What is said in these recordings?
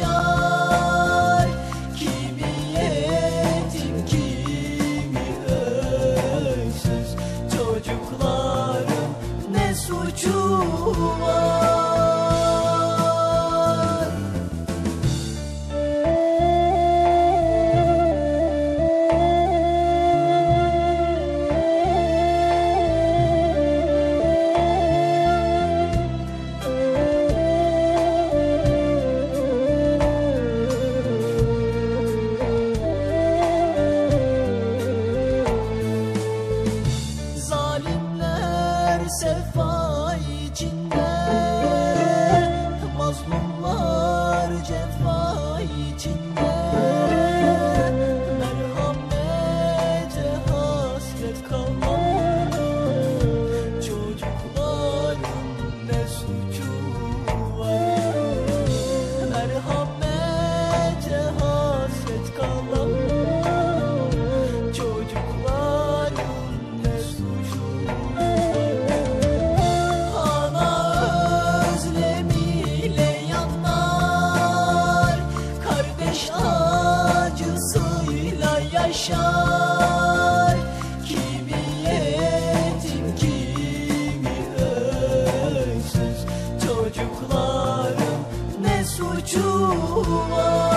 yaşar. Kimi yetim kimi öksüz. Çocukların ne suçu var Zalimler sefa içinde Mazlumlar cefa yaşar. Kimi yetim kimi öksüz. Çocukların ne suçu var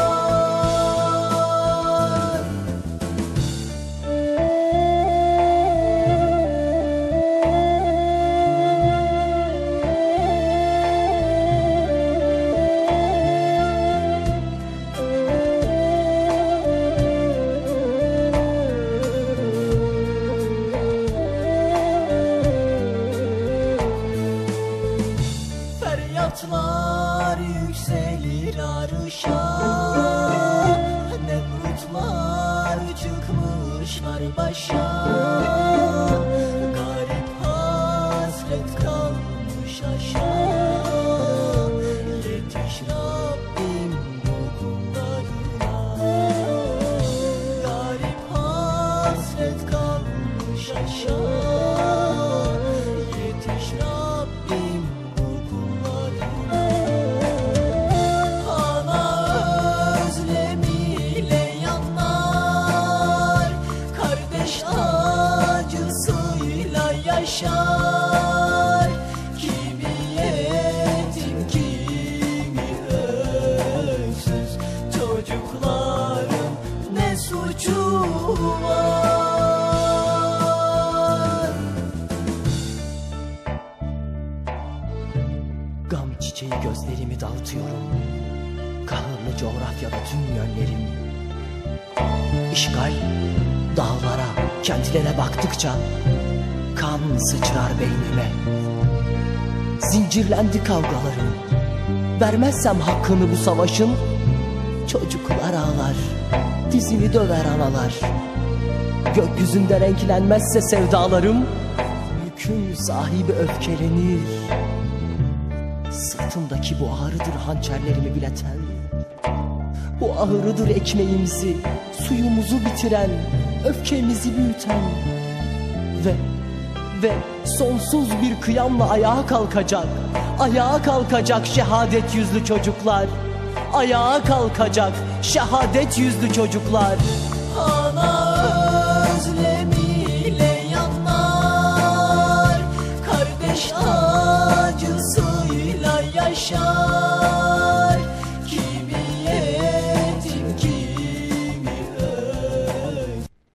Feryatlar yükselir arşa. Nemrutlar çıkmışlar başa yaşar. Kimi yetim kimi öksüz. Çocukların ne suçu var? Gam çiçeği gözlerimi dağıtıyorum. Kahırlı coğrafyada tüm yönlerim. İşgal dağlara, kentlere baktıkça Kan sıçrar beynime. Zincirlendi kavgalarım. Vermezsem hakkını bu savaşın. Çocuklar ağlar Dizimi döver analar. Gökyüzünde renklenmezse sevdalarım Yükün sahibi öfkelenir. Sırtımdaki bu ağrıdır hançerlerimi bileten. Bu ağrıdır ekmeğimizi, suyumuzu bitiren Öfkemizi büyüten. Ve, ve sonsuz bir kıyamla ayağa kalkacak. Ayağa kalkacak şehadet yüzlü çocuklar. Ayağa kalkacak şehadet yüzlü çocuklar. Ana özlemiyle yanar kardeş ana.